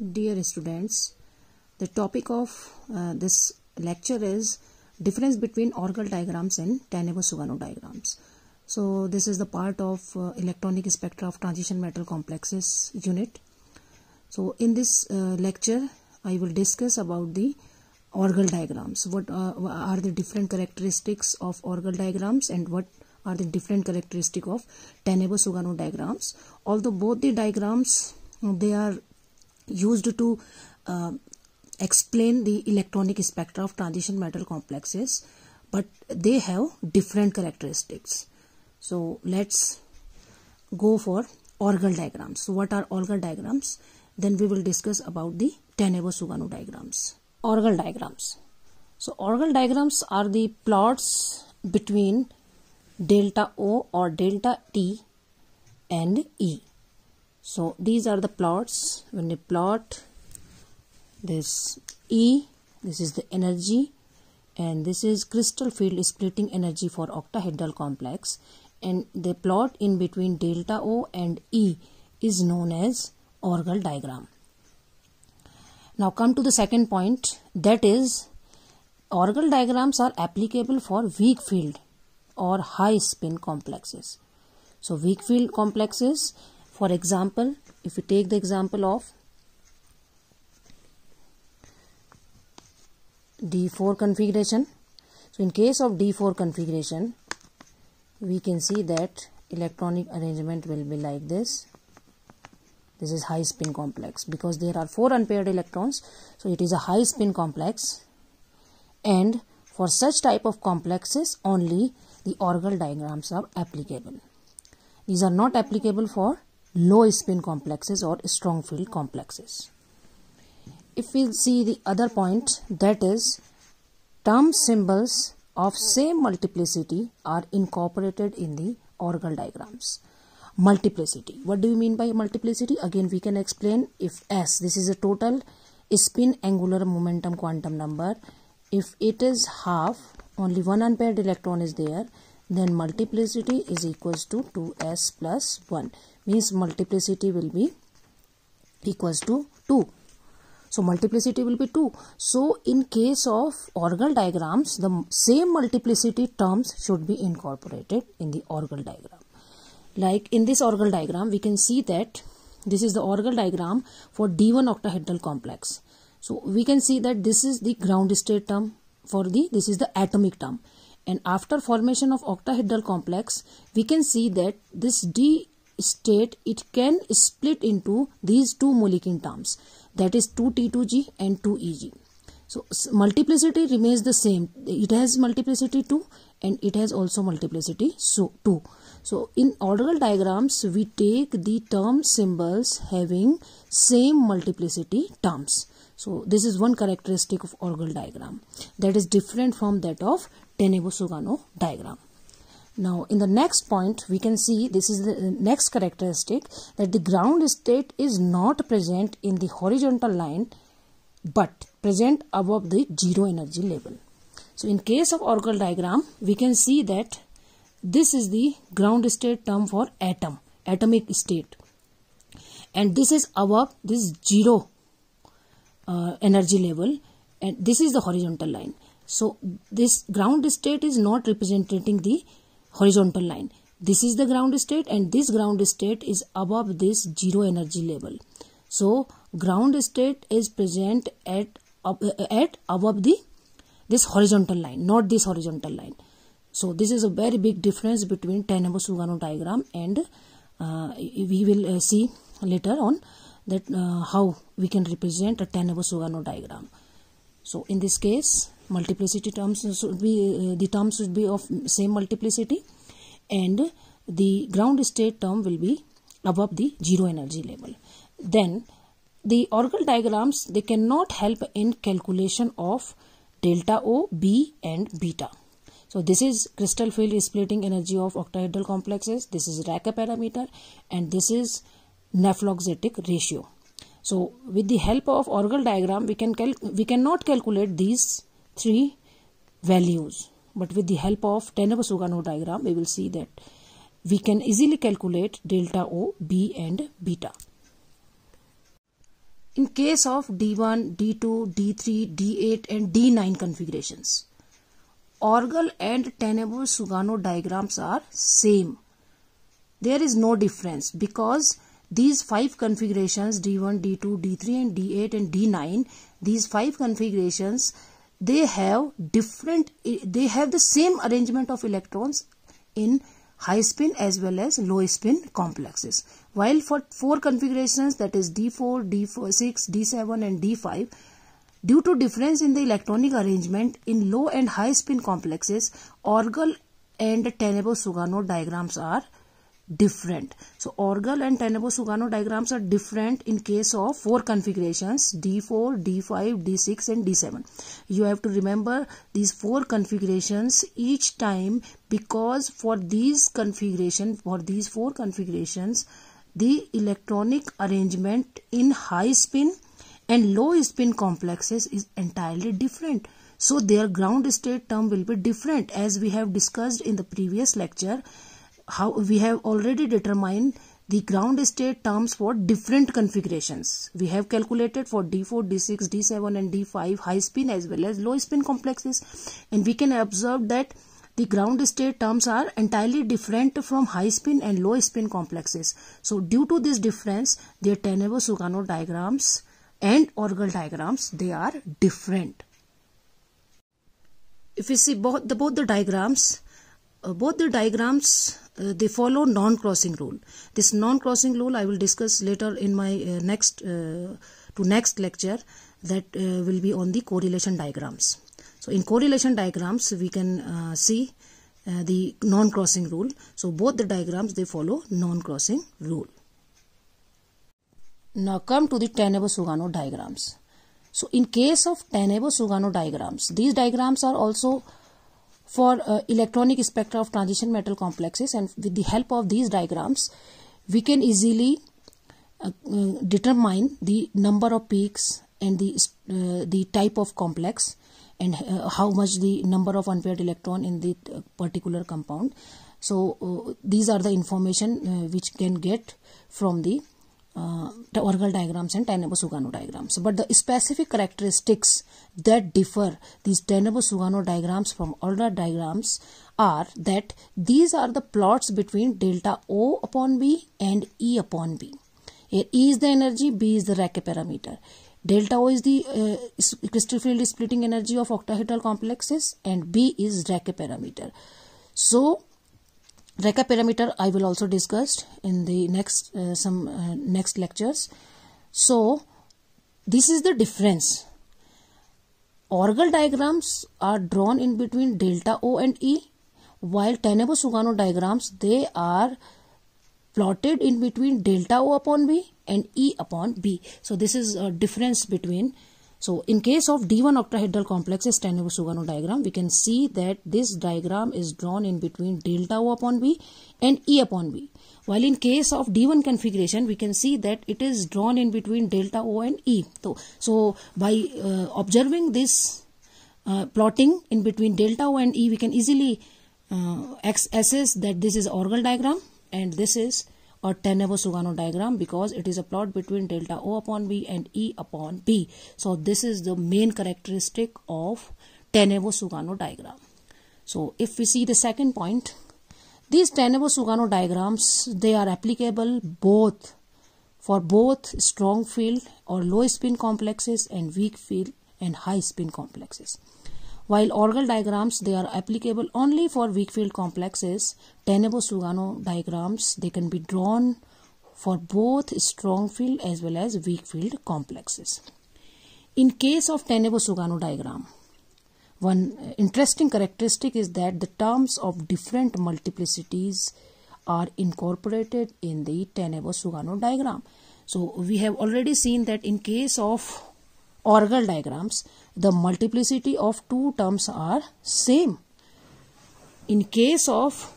Dear students, the topic of uh, this lecture is difference between Orgel diagrams and Tanabe-Sugano diagrams. So this is the part of uh, electronic spectra of transition metal complexes unit. So in this uh, lecture, I will discuss about the Orgel diagrams. What uh, are the different characteristics of Orgel diagrams and what are the different characteristics of Tanabe-Sugano diagrams. Although both the diagrams they are used to uh, explain the electronic spectra of transition metal complexes but they have different characteristics. So let's go for Orgel diagrams. So what are Orgel diagrams? Then we will discuss about the Tanabe-Sugano diagrams. Orgel diagrams. So Orgel diagrams are the plots between delta O or delta T and E so these are the plots when you plot this E this is the energy and this is crystal field splitting energy for octahedral complex and the plot in between delta O and E is known as Orgel diagram. Now come to the second point that is Orgel diagrams are applicable for weak field or high spin complexes. So weak field complexes for example, if we take the example of D4 configuration. So in case of D4 configuration, we can see that electronic arrangement will be like this. This is high spin complex because there are four unpaired electrons. So it is a high spin complex and for such type of complexes only the Orgel diagrams are applicable. These are not applicable for low spin complexes or strong field complexes. If we see the other point that is term symbols of same multiplicity are incorporated in the Orgel diagrams. Multiplicity. What do you mean by multiplicity? Again we can explain if S this is a total spin angular momentum quantum number. If it is half only one unpaired electron is there then multiplicity is equals to 2s plus 1 means multiplicity will be equals to 2 so multiplicity will be 2 so in case of Orgel diagrams the same multiplicity terms should be incorporated in the Orgel diagram. Like in this Orgel diagram we can see that this is the Orgel diagram for D1 octahedral complex. So we can see that this is the ground state term for the this is the atomic term. And after formation of octahedral complex we can see that this D state it can split into these two molecular terms that is 2T2G and 2EG. So multiplicity remains the same. It has multiplicity 2 and it has also multiplicity so 2. So in Orgel diagrams we take the term symbols having same multiplicity terms. So this is one characteristic of Orgel diagram that is different from that of Tanabe-Sugano diagram. Now in the next point we can see this is the next characteristic that the ground state is not present in the horizontal line but present above the zero energy level. So in case of Orgel diagram we can see that this is the ground state term for atom atomic state and this is above this zero uh, energy level and this is the horizontal line. So this ground state is not representing the horizontal line. This is the ground state and this ground state is above this zero energy level. So ground state is present at at above the this horizontal line, not this horizontal line. So this is a very big difference between Tanabe-Sugano diagram and uh, we will uh, see later on that uh, how we can represent a Tanabe-Sugano diagram. So in this case multiplicity terms should be uh, the terms should be of same multiplicity and the ground state term will be above the zero energy level then the Orgel diagrams they cannot help in calculation of delta O, B and beta. So this is crystal field splitting energy of octahedral complexes. This is Racah parameter and this is nephelauxetic ratio. So with the help of Orgel diagram we can we cannot calculate these three values but with the help of Tanabe-Sugano diagram we will see that we can easily calculate delta O, B and beta. in case of D1, D2, D3, D8 and D9 configurations, Orgel and Tanabe-Sugano diagrams are same. There is no difference because these five configurations D1, D2, D3 and D8 and D9, these five configurations, they have different, they have the same arrangement of electrons in high spin as well as low spin complexes. While for four configurations that is D4, d4 6 D7 and D5, due to difference in the electronic arrangement in low and high spin complexes, Orgel and Tanabe-Sugano diagrams are different. So Orgel and Tanabe-Sugano diagrams are different in case of four configurations D4, D5, D6 and D7. You have to remember these four configurations each time because for these configuration for these four configurations the electronic arrangement in high spin and low spin complexes is entirely different. So their ground state term will be different as we have discussed in the previous lecture how we have already determined the ground state terms for different configurations. We have calculated for D4, D6, D7 and D5 high spin as well as low spin complexes and we can observe that the ground state terms are entirely different from high spin and low spin complexes. So due to this difference, their Tanabe-Sugano diagrams and Orgel diagrams, they are different. If we see both the, both the diagrams, uh, both the diagrams uh, they follow non-crossing rule. This non-crossing rule i will discuss later in my uh, next uh, to next lecture that uh, will be on the correlation diagrams. So in correlation diagrams we can uh, see the non-crossing rule. So both the diagrams they follow non-crossing rule. Now come to the Tanabe-Sugano diagrams. So in case of Tanabe-Sugano diagrams these diagrams are also for uh, electronic spectra of transition metal complexes and with the help of these diagrams we can easily uh, uh, determine the number of peaks and the uh, the type of complex and uh, how much the number of unpaired electron in the uh, particular compound. So these are the information which can get from the uh, Orgel diagrams and Tanabe-Sugano diagrams. But the specific characteristics that differ these Tenebo-Sugano diagrams from Orgel diagrams are that these are the plots between delta O upon B and E upon B. Here E is the energy, B is the Racah parameter. Delta O is the uh, crystal field splitting energy of octahedral complexes and B is Racah parameter. So Racah parameter I will also discuss in the next uh, some uh, next lectures. So this is the difference. Orgel diagrams are drawn in between delta O and E while Tanabe-Sugano diagrams they are plotted in between delta O upon B and E upon B. So this is a difference between so in case of D1 octahedral complexes Tanabe-Sugano diagram, we can see that this diagram is drawn in between delta O upon B and E upon B. While in case of D1 configuration, we can see that it is drawn in between delta O and E. So, so by uh, observing this uh, plotting in between delta O and E, we can easily uh, assess that this is Orgel diagram and this is or Tanabe-Sugano diagram because it is a plot between delta O upon B and E upon B. So this is the main characteristic of Tanabe-Sugano diagram. So if we see the second point, these Tanabe-Sugano diagrams, they are applicable both for both strong field or low spin complexes and weak field and high spin complexes. While Orgel diagrams, they are applicable only for weak field complexes. Tanabe-Sugano diagrams, they can be drawn for both strong field as well as weak field complexes. In case of Tanabe-Sugano diagram, one interesting characteristic is that the terms of different multiplicities are incorporated in the Tanabe-Sugano diagram. So we have already seen that in case of Orgel diagrams, the multiplicity of two terms are same. In case of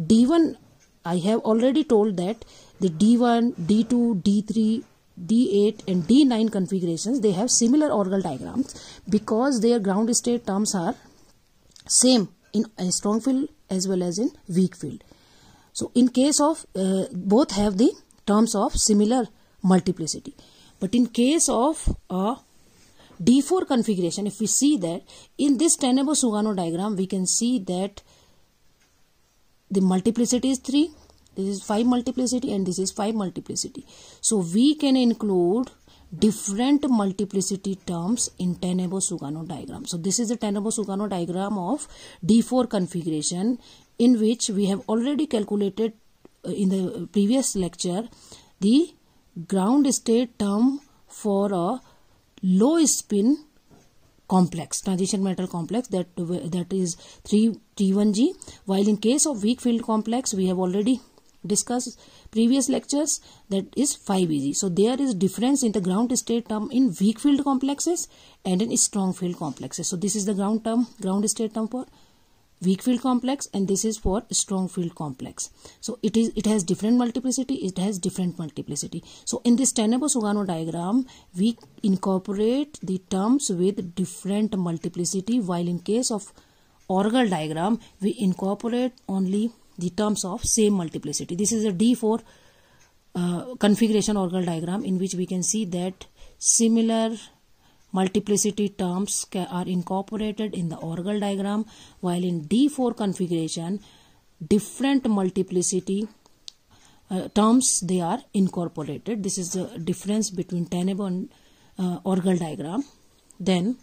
D1, I have already told that the D1, D2, D3, D8 and D9 configurations, they have similar Orgel diagrams because their ground state terms are same in a strong field as well as in weak field. So in case of uh, both have the terms of similar multiplicity. but in case of a D4 configuration, if we see that in this Tanabe-Sugano diagram, we can see that the multiplicity is 3, this is 5 multiplicity and this is 5 multiplicity. So we can include different multiplicity terms in Tanabe-Sugano diagram. So this is the Tanabe-Sugano diagram of D4 configuration in which we have already calculated uh, in the previous lecture the ground state term for a low spin complex transition metal complex that that is 3 T1G while in case of weak field complex we have already discussed previous lectures that is 5EG. So there is difference in the ground state term in weak field complexes and in strong field complexes. So this is the ground term, ground state term for weak field complex and this is for strong field complex so it is it has different multiplicity it has different multiplicity so in this Tanabe-Sugano diagram we incorporate the terms with different multiplicity while in case of Orgel diagram we incorporate only the terms of same multiplicity. This is a D4 uh, configuration Orgel diagram in which we can see that similar multiplicity terms are incorporated in the Orgel diagram while in D4 configuration different multiplicity uh, terms they are incorporated. This is the difference between Tanabe and uh, diagram. Then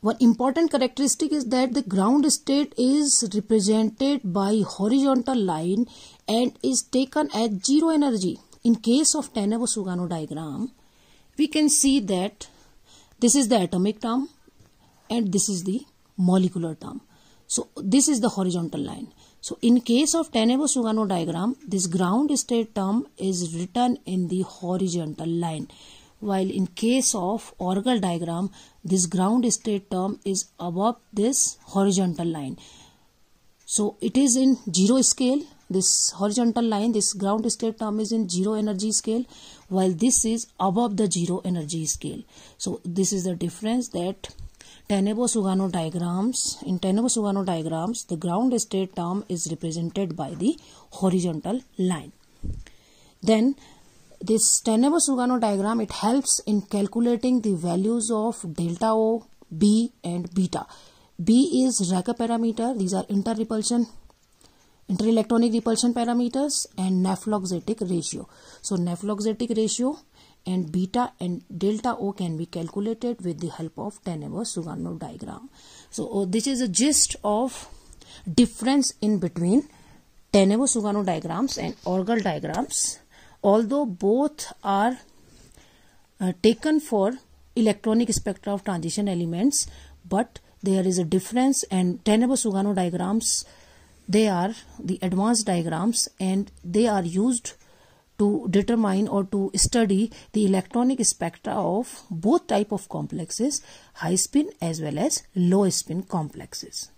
one important characteristic is that the ground state is represented by horizontal line and is taken as zero energy. In case of Tanabe-Sugano diagram, we can see that this is the atomic term and this is the molecular term. So this is the horizontal line. So in case of Tanabe-Sugano diagram, this ground state term is written in the horizontal line while in case of Orgel diagram this ground state term is above this horizontal line so it is in zero scale this horizontal line this ground state term is in zero energy scale while this is above the zero energy scale so this is the difference that Tanabe-Sugano diagrams in Tanabe-Sugano diagrams the ground state term is represented by the horizontal line then this Tanabe-Sugano diagram it helps in calculating the values of delta O, B and beta. B is Racah parameter. These are interrepulsion, interelectronic repulsion parameters and nephelauxetic ratio. So nephelauxetic ratio and beta and delta O can be calculated with the help of Tanabe-Sugano diagram. So oh, this is a gist of difference in between Tanabe-Sugano diagrams and Orgel diagrams although both are uh, taken for electronic spectra of transition elements but there is a difference and Tanabe-Sugano diagrams they are the advanced diagrams and they are used to determine or to study the electronic spectra of both type of complexes high spin as well as low spin complexes.